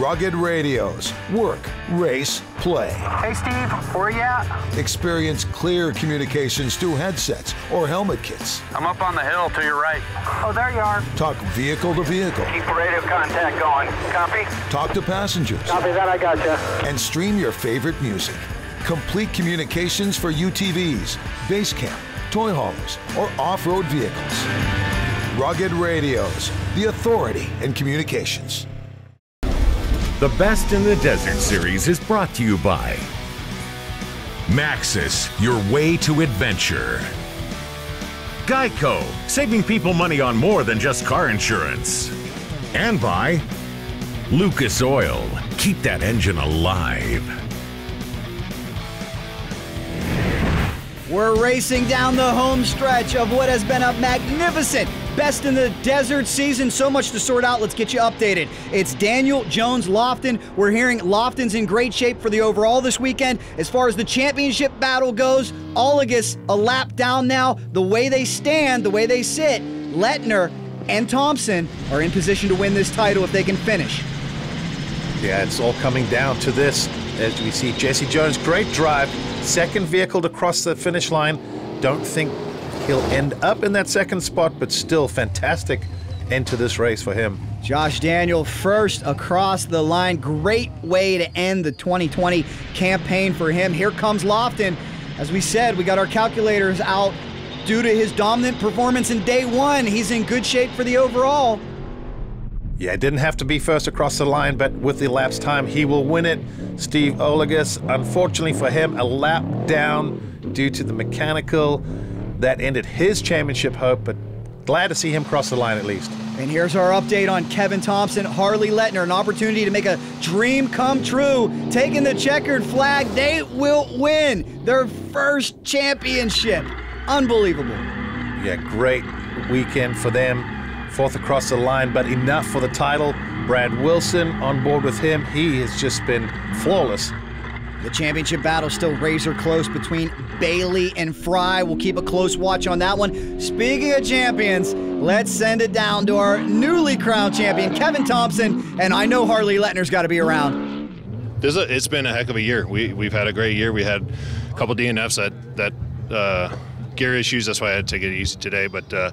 Speaker 7: Rugged radios. Work, race, play.
Speaker 8: Hey, Steve, where you at?
Speaker 7: Experience clear communications through headsets or helmet kits.
Speaker 8: I'm up on the hill to your right. Oh, there you are.
Speaker 7: Talk vehicle to vehicle.
Speaker 8: Keep radio contact going. Copy?
Speaker 7: Talk to passengers.
Speaker 8: Copy that, I gotcha.
Speaker 7: And stream your favorite music. Complete communications for UTVs, base camp, toy haulers, or off-road vehicles. Rugged Radios, the authority in communications.
Speaker 5: The Best in the Desert series is brought to you by Maxxis, your way to adventure. Geico, saving people money on more than just car insurance. And by Lucas Oil, keep that engine alive.
Speaker 1: We're racing down the home stretch of what has been a magnificent Best in the Desert season. So much to sort out. Let's get you updated. It's Daniel Jones Lofton. We're hearing Lofton's in great shape for the overall this weekend. As far as the championship battle goes, Olliges a lap down now. The way they stand, the way they sit, Letner and Thompson are in position to win this title if they can finish.
Speaker 2: Yeah, it's all coming down to this. As we see Jesse Jones, great drive, second vehicle to cross the finish line. Don't think he'll end up in that second spot, but still fantastic end to this race for him.
Speaker 1: Josh Daniel first across the line. Great way to end the 2020 campaign for him. Here comes Lofton. As we said, we got our calculators out due to his dominant performance in day one. He's in good shape for the overall.
Speaker 2: Yeah, it didn't have to be first across the line, but with the elapsed time, he will win it. Steve Olliges, unfortunately for him, a lap down due to the mechanical. That ended his championship hope, but glad to see him cross the line at least.
Speaker 1: And here's our update on Kevin Thompson, Harley Letner, an opportunity to make a dream come true. Taking the checkered flag, they will win their first championship. Unbelievable.
Speaker 2: Yeah, great weekend for them. Fourth across the line, but enough for the title. Brad Wilson on board with him. He has just been flawless.
Speaker 1: The championship battle still razor close between Bailey and Fry. We'll keep a close watch on that one. Speaking of champions, let's send it down to our newly crowned champion, Kevin Thompson. And I know Harley Letner's got to be around.
Speaker 13: This a, it's been a heck of a year. We, we've had a great year. We had a couple DNFs that, that uh, gear issues. That's why I had to take it easy today. But uh,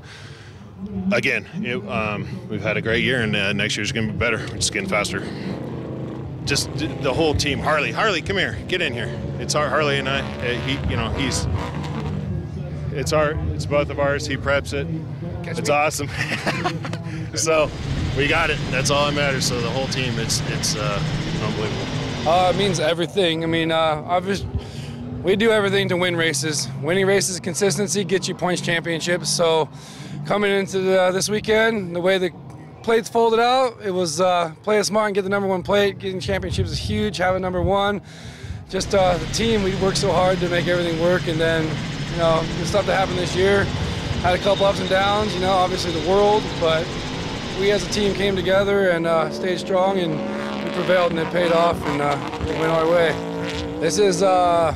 Speaker 13: again, it, um, we've had a great year, and uh, next year's going to be better. We're getting faster. Just the whole team. Harley, Harley, come here, get in here. It's our Harley and I. Uh, he, you know, he's. It's our. It's both of ours. He preps it. Catch it's me. awesome. *laughs* so, we got it. That's all that matters. So the whole team, it's it's uh, unbelievable.
Speaker 14: Uh, it means everything. I mean, uh, obviously, we do everything to win races. Winning races, consistency gets you points championships. So, coming into the, this weekend, the way the plates folded out, it was uh, play it smart and get the number one plate. Getting championships is huge. Having number one, just uh, the team, we worked so hard to make everything work. And then, you know, the stuff that happened this year, had a couple ups and downs. You know, obviously the world, but we as a team came together and uh, stayed strong and we prevailed and it paid off and uh, went our way. This is uh,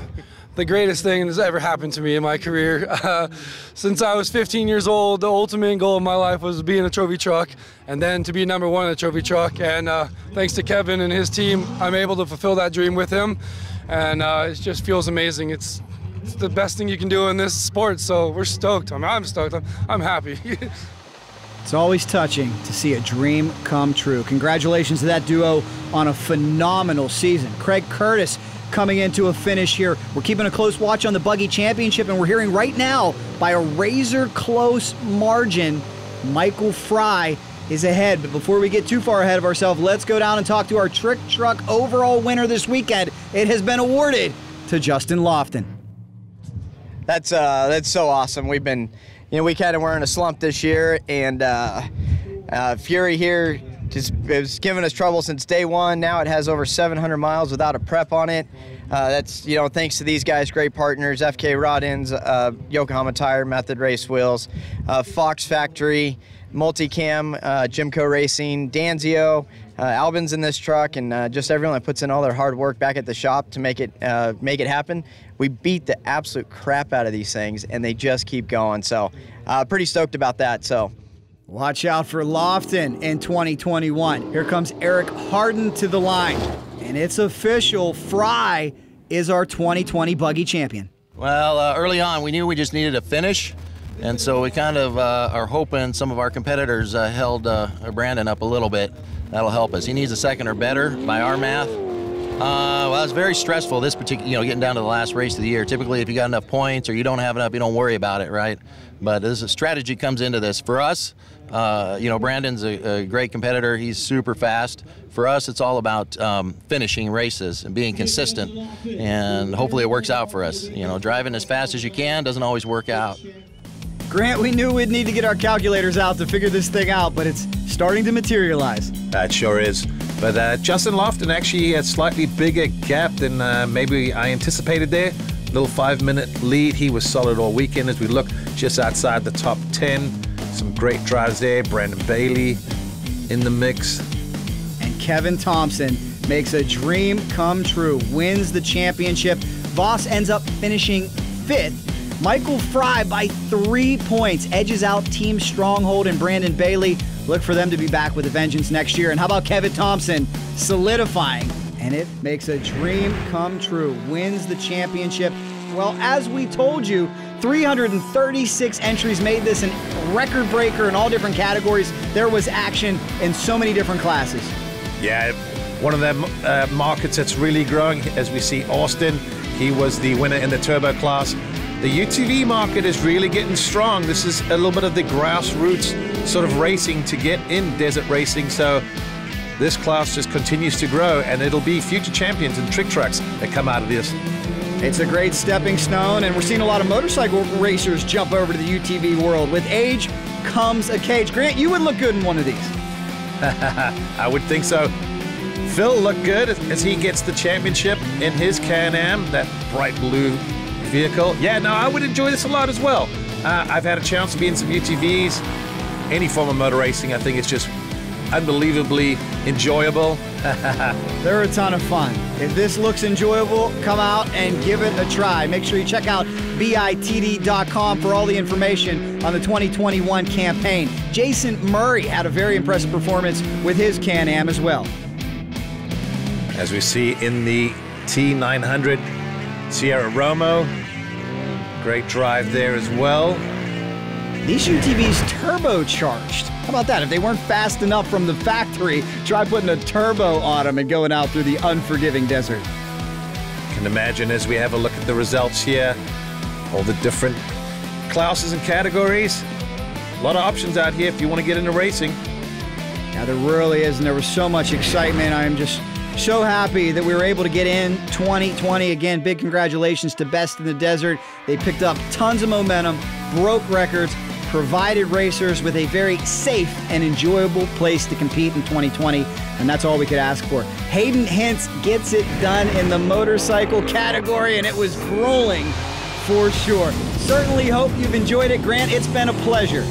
Speaker 14: the greatest thing that's ever happened to me in my career. *laughs* Uh, since I was 15 years old, the ultimate goal of my life was being a trophy truck and then to be number one in a trophy truck. And uh, thanks to Kevin and his team, I'm able to fulfill that dream with him. And uh, it just feels amazing. It's, it's the best thing you can do in this sport. So we're stoked. I mean, I'm stoked. I'm, I'm happy. *laughs*
Speaker 1: It's always touching to see a dream come true. Congratulations to that duo on a phenomenal season. Craig Curtis coming into a finish here. We're keeping a close watch on the Buggy Championship, and we're hearing right now by a razor close margin, Michael Fry is ahead. But before we get too far ahead of ourselves, let's go down and talk to our trophy truck overall winner this weekend. It has been awarded to Justin Lofton.
Speaker 15: That's uh, that's so awesome. We've been, you know, we kind of were in a slump this year, and uh, uh, Fury here just it's given us trouble since day one. Now it has over 700 miles without a prep on it. Uh, that's you know thanks to these guys, great partners, FK Rod Ends, uh, Yokohama Tire, Method Race Wheels, uh, Fox Factory, Multicam, uh, Jimco Racing, Danzio, uh, Albin's in this truck, and uh, just everyone that puts in all their hard work back at the shop to make it uh, make it happen. We beat the absolute crap out of these things, and they just keep going. So, uh, pretty stoked about that. So.
Speaker 1: Watch out for Lofton in 2021. Here comes Eric Harden to the line. And it's official. Fry is our 2020 buggy champion.
Speaker 16: Well, uh, early on, we knew we just needed a finish. And so we kind of uh, are hoping some of our competitors uh, held uh, Brandon up a little bit. That'll help us. He needs a second or better by our math. Uh, well, it's very stressful this particular, you know, getting down to the last race of the year. Typically, if you got enough points or you don't have enough, you don't worry about it, right? But this strategy comes into this. For us, uh, you know, Brandon's a, a, great competitor. He's super fast. For us, it's all about um, finishing races and being consistent, and hopefully it works out for us. You know, driving as fast as you can doesn't always work out.
Speaker 1: Grant, we knew we'd need to get our calculators out to figure this thing out, but it's starting to materialize.
Speaker 2: That sure is. But uh, Justin Lofton actually had slightly bigger gap than uh, maybe I anticipated there. Little five minute lead. He was solid all weekend as we look just outside the top 10. Some great drives there. Brandon Bailey in the mix.
Speaker 1: And Kevin Thompson makes a dream come true, wins the championship. Voss ends up finishing fifth. Michael Fry by three points edges out Team Stronghold and Brandon Bailey. Look for them to be back with a vengeance next year. And how about Kevin Thompson solidifying? And it makes a dream come true. Wins the championship. Well, as we told you, 336 entries made this a record breaker in all different categories. There was action in so many different classes.
Speaker 2: Yeah, one of the uh, markets that's really growing as we see Austin. He was the winner in the turbo class. The UTV market is really getting strong. This is a little bit of the grassroots sort of racing to get in desert racing. So this class just continues to grow and it'll be future champions and trophy trucks that come out of this.
Speaker 1: It's a great stepping stone, and we're seeing a lot of motorcycle racers jump over to the UTV world. With age comes a cage. Grant, you would look good in one of these. *laughs*
Speaker 2: I would think so. Phil looked good as he gets the championship in his Can-Am, that bright blue vehicle. Yeah, no, I would enjoy this a lot as well. Uh, I've had a chance to be in some UTVs. Any form of motor racing, I think it's just unbelievably enjoyable. *laughs*
Speaker 1: They're a ton of fun. If this looks enjoyable, come out and give it a try. Make sure you check out bitd.com for all the information on the 2021 campaign. Jason Murray had a very impressive performance with his Can Am as well.
Speaker 2: As we see in the T900 Sierra Romo, great drive there as well.
Speaker 1: These UTVs turbocharged. How about that? If they weren't fast enough from the factory, try putting a turbo on them and going out through the unforgiving desert.
Speaker 2: Can imagine as we have a look at the results here, all the different classes and categories. A lot of options out here if you want to get into racing.
Speaker 1: Yeah, there really is, and there was so much excitement. I'm just so happy that we were able to get in 2020. Again, big congratulations to Best in the Desert. They picked up tons of momentum, broke records, provided racers with a very safe and enjoyable place to compete in 2020, and that's all we could ask for. Hayden Hintz gets it done in the motorcycle category, and it was grueling for sure. Certainly hope you've enjoyed it. Grant, it's been a pleasure.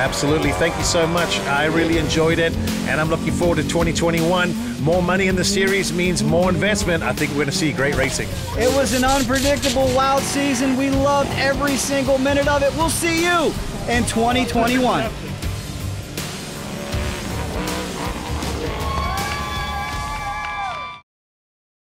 Speaker 2: Absolutely. Thank you so much. I really enjoyed it, and I'm looking forward to 2021. More money in the series means more investment. I think we're going to see great racing.
Speaker 1: It was an unpredictable, wild season. We loved every single minute of it. We'll see you in 2021.